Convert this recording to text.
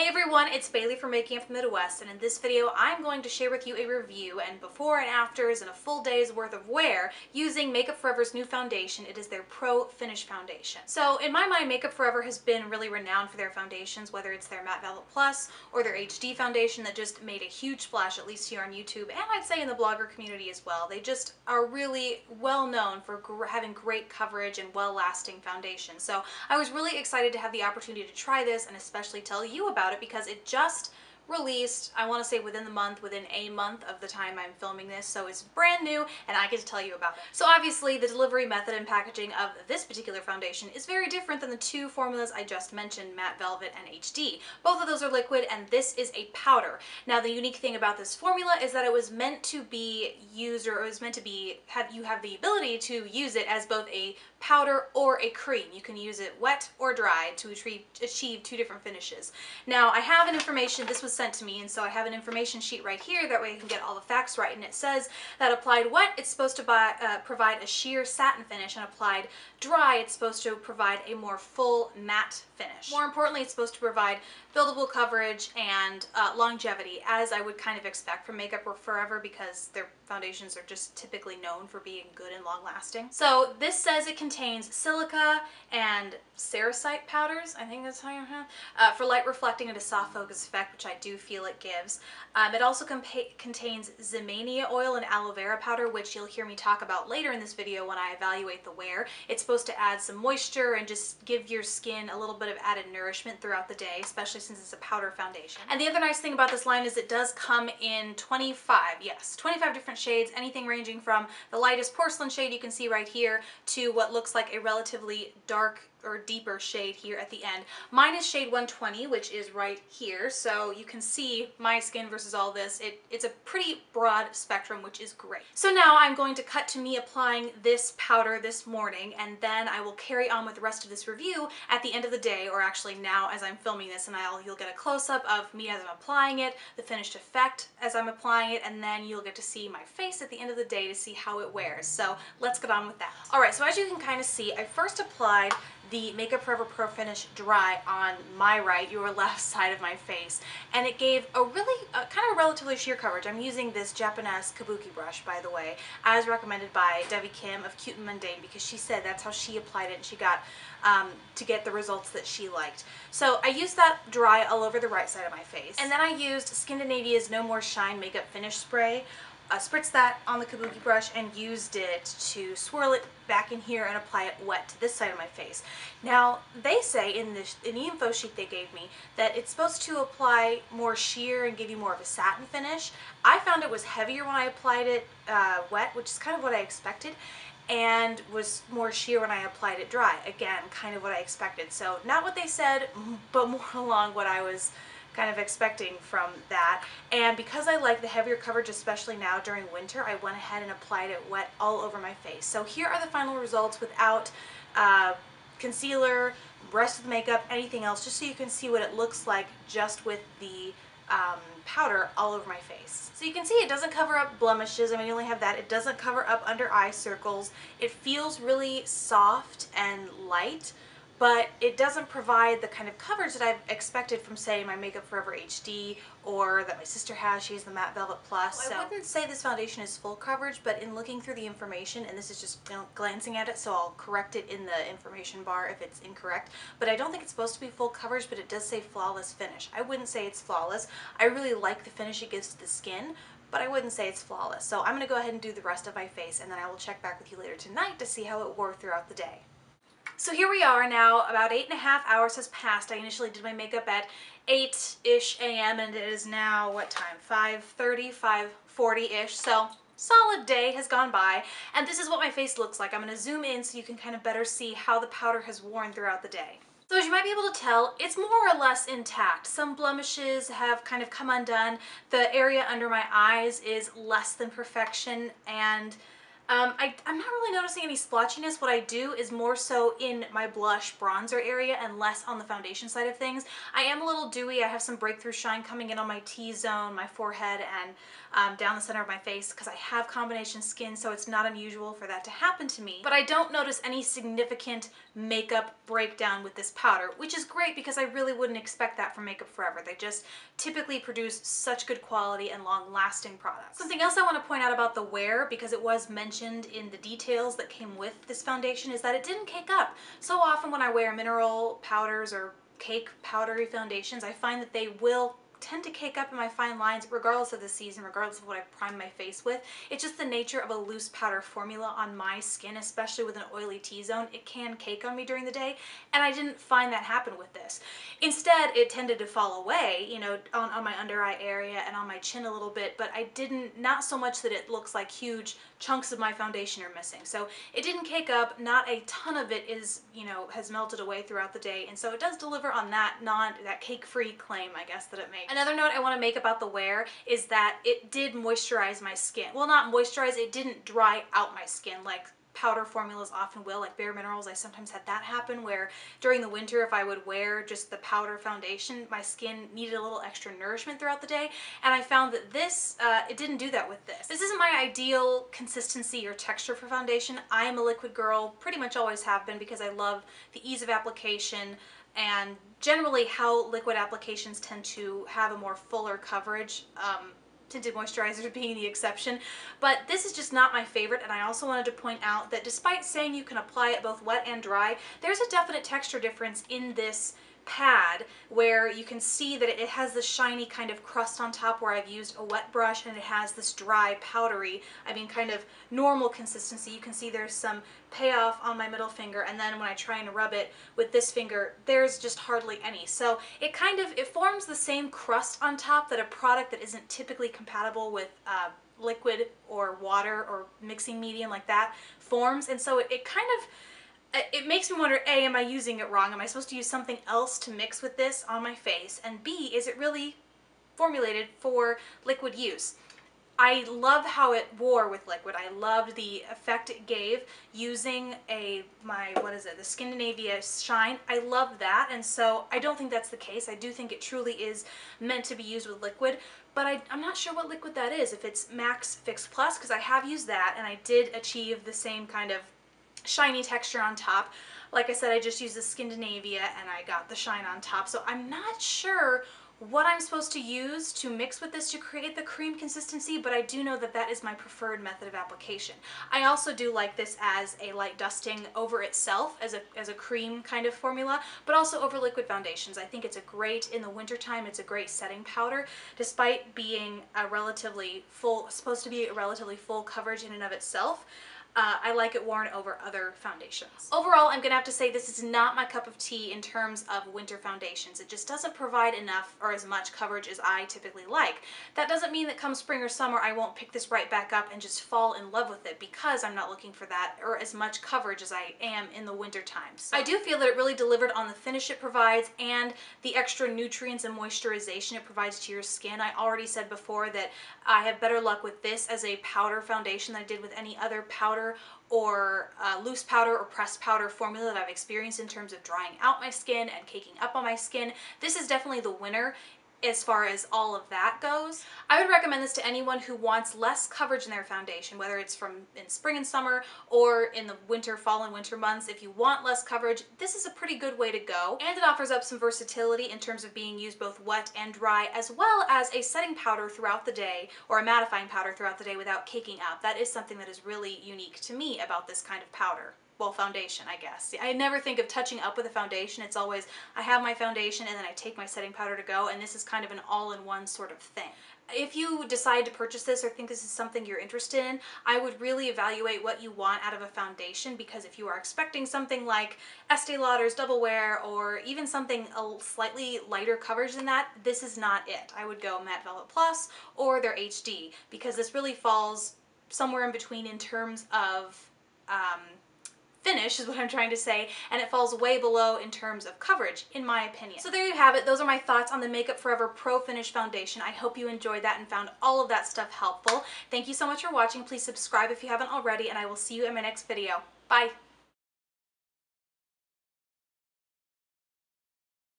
Hey everyone, it's Bailey from Making from the Midwest, and in this video I'm going to share with you a review and before and afters and a full day's worth of wear using Makeup Forever's new foundation. It is their Pro Finish Foundation. So in my mind, Makeup Forever has been really renowned for their foundations, whether it's their Matte Velvet Plus or their HD foundation that just made a huge splash, at least here on YouTube, and I'd say in the blogger community as well. They just are really well known for gr having great coverage and well-lasting foundation. So I was really excited to have the opportunity to try this and especially tell you about about it because it just released, I want to say within the month, within a month of the time I'm filming this, so it's brand new and I get to tell you about it. So obviously the delivery method and packaging of this particular foundation is very different than the two formulas I just mentioned, Matte Velvet and HD. Both of those are liquid and this is a powder. Now the unique thing about this formula is that it was meant to be used or it was meant to be, have you have the ability to use it as both a powder or a cream. You can use it wet or dry to achieve two different finishes. Now I have an information, this was sent to me, and so I have an information sheet right here, that way I can get all the facts right, and it says that applied wet, it's supposed to buy, uh, provide a sheer satin finish, and applied dry, it's supposed to provide a more full matte finish. More importantly, it's supposed to provide buildable coverage and uh, longevity, as I would kind of expect from Makeup For Ever because their foundations are just typically known for being good and long lasting. So this says it contains silica and sericite powders, I think that's how you uh, for light reflecting and a soft focus effect, which I do feel it gives. Um, it also contains Ximenia oil and aloe vera powder, which you'll hear me talk about later in this video when I evaluate the wear. It's supposed to add some moisture and just give your skin a little bit of added nourishment throughout the day, especially since it's a powder foundation. And the other nice thing about this line is it does come in 25, yes, 25 different shades, anything ranging from the lightest porcelain shade you can see right here to what looks like a relatively dark or deeper shade here at the end. Mine is shade 120, which is right here, so you can see my skin versus all this. It, it's a pretty broad spectrum, which is great. So now I'm going to cut to me applying this powder this morning, and then I will carry on with the rest of this review at the end of the day, or actually now as I'm filming this, and I'll you'll get a close-up of me as I'm applying it, the finished effect as I'm applying it, and then you'll get to see my face at the end of the day to see how it wears. So let's get on with that. All right, so as you can kind of see, I first applied the Makeup Forever Pro Finish Dry on my right, your left side of my face, and it gave a really, uh, kind of relatively sheer coverage. I'm using this Japanese kabuki brush, by the way, as recommended by Debbie Kim of Cute and Mundane, because she said that's how she applied it and she got um, to get the results that she liked. So I used that dry all over the right side of my face. And then I used Skindinavia's No More Shine Makeup Finish Spray uh, spritzed that on the kabuki brush and used it to swirl it back in here and apply it wet to this side of my face. Now, they say in the, in the info sheet they gave me that it's supposed to apply more sheer and give you more of a satin finish. I found it was heavier when I applied it uh, wet, which is kind of what I expected and was more sheer when I applied it dry. Again, kind of what I expected. So not what they said, but more along what I was kind of expecting from that. And because I like the heavier coverage, especially now during winter, I went ahead and applied it wet all over my face. So here are the final results without uh, concealer, rest of the makeup, anything else, just so you can see what it looks like just with the um, powder all over my face. So you can see it doesn't cover up blemishes. I mean, you only have that. It doesn't cover up under eye circles. It feels really soft and light but it doesn't provide the kind of coverage that I've expected from say my Makeup Forever HD or that my sister has. She has the Matte Velvet Plus. So. I wouldn't say this foundation is full coverage, but in looking through the information, and this is just you know, glancing at it, so I'll correct it in the information bar if it's incorrect, but I don't think it's supposed to be full coverage, but it does say flawless finish. I wouldn't say it's flawless. I really like the finish it gives to the skin, but I wouldn't say it's flawless. So I'm going to go ahead and do the rest of my face, and then I will check back with you later tonight to see how it wore throughout the day. So here we are now, about eight and a half hours has passed. I initially did my makeup at 8-ish a.m. and it is now, what time, 5.30, 5.40-ish. So solid day has gone by and this is what my face looks like. I'm going to zoom in so you can kind of better see how the powder has worn throughout the day. So as you might be able to tell, it's more or less intact. Some blemishes have kind of come undone. The area under my eyes is less than perfection and Um, I, I'm not really noticing any splotchiness. What I do is more so in my blush bronzer area and less on the foundation side of things. I am a little dewy. I have some breakthrough shine coming in on my T-zone, my forehead, and um, down the center of my face because I have combination skin, so it's not unusual for that to happen to me. But I don't notice any significant makeup breakdown with this powder, which is great because I really wouldn't expect that from Makeup Forever. They just typically produce such good quality and long-lasting products. Something else I want to point out about the wear, because it was mentioned in the details that came with this foundation, is that it didn't cake up. So often when I wear mineral powders or cake powdery foundations, I find that they will tend to cake up in my fine lines regardless of the season, regardless of what I prime my face with. It's just the nature of a loose powder formula on my skin, especially with an oily T-zone. It can cake on me during the day, and I didn't find that happen with this. Instead, it tended to fall away, you know, on, on my under eye area and on my chin a little bit, but I didn't, not so much that it looks like huge chunks of my foundation are missing. So it didn't cake up, not a ton of it is, you know, has melted away throughout the day, and so it does deliver on that non, that cake-free claim, I guess, that it makes. Another note I want to make about the wear is that it did moisturize my skin. Well, not moisturize, it didn't dry out my skin like powder formulas often will, like Bare Minerals, I sometimes had that happen where during the winter if I would wear just the powder foundation, my skin needed a little extra nourishment throughout the day, and I found that this, uh, it didn't do that with this. This isn't my ideal consistency or texture for foundation. I am a liquid girl, pretty much always have been because I love the ease of application, and generally how liquid applications tend to have a more fuller coverage. Um, tinted moisturizers being the exception, but this is just not my favorite and I also wanted to point out that despite saying you can apply it both wet and dry, there's a definite texture difference in this pad where you can see that it has this shiny kind of crust on top where I've used a wet brush and it has this dry powdery, I mean kind of normal consistency. You can see there's some payoff on my middle finger and then when I try and rub it with this finger there's just hardly any. So it kind of, it forms the same crust on top that a product that isn't typically compatible with uh, liquid or water or mixing medium like that forms and so it, it kind of it makes me wonder, A, am I using it wrong? Am I supposed to use something else to mix with this on my face? And B, is it really formulated for liquid use? I love how it wore with liquid. I loved the effect it gave using a, my, what is it, the Skindinavia Shine. I love that, and so I don't think that's the case. I do think it truly is meant to be used with liquid, but I, am not sure what liquid that is. If it's MAC Fix Plus, because I have used that, and I did achieve the same kind of shiny texture on top. Like I said, I just used the Skindinavia and I got the shine on top. So I'm not sure what I'm supposed to use to mix with this to create the cream consistency, but I do know that that is my preferred method of application. I also do like this as a light dusting over itself as a, as a cream kind of formula, but also over liquid foundations. I think it's a great, in the wintertime, it's a great setting powder, despite being a relatively full, supposed to be a relatively full coverage in and of itself. Uh, I like it worn over other foundations. Overall, I'm gonna have to say this is not my cup of tea in terms of winter foundations. It just doesn't provide enough or as much coverage as I typically like. That doesn't mean that come spring or summer I won't pick this right back up and just fall in love with it because I'm not looking for that or as much coverage as I am in the winter times. So I do feel that it really delivered on the finish it provides and the extra nutrients and moisturization it provides to your skin. I already said before that I have better luck with this as a powder foundation than I did with any other powder powder or uh, loose powder or pressed powder formula that I've experienced in terms of drying out my skin and caking up on my skin. This is definitely the winner as far as all of that goes. I would recommend this to anyone who wants less coverage in their foundation, whether it's from in spring and summer or in the winter, fall and winter months. If you want less coverage, this is a pretty good way to go. And it offers up some versatility in terms of being used both wet and dry, as well as a setting powder throughout the day or a mattifying powder throughout the day without caking up. That is something that is really unique to me about this kind of powder well, foundation, I guess. I never think of touching up with a foundation. It's always, I have my foundation and then I take my setting powder to go, and this is kind of an all-in-one sort of thing. If you decide to purchase this or think this is something you're interested in, I would really evaluate what you want out of a foundation because if you are expecting something like Estee Lauder's Double Wear or even something a slightly lighter coverage than that, this is not it. I would go Matte Velvet Plus or their HD because this really falls somewhere in between in terms of um, finish is what I'm trying to say, and it falls way below in terms of coverage, in my opinion. So there you have it. Those are my thoughts on the Makeup Forever Pro Finish Foundation. I hope you enjoyed that and found all of that stuff helpful. Thank you so much for watching. Please subscribe if you haven't already, and I will see you in my next video. Bye!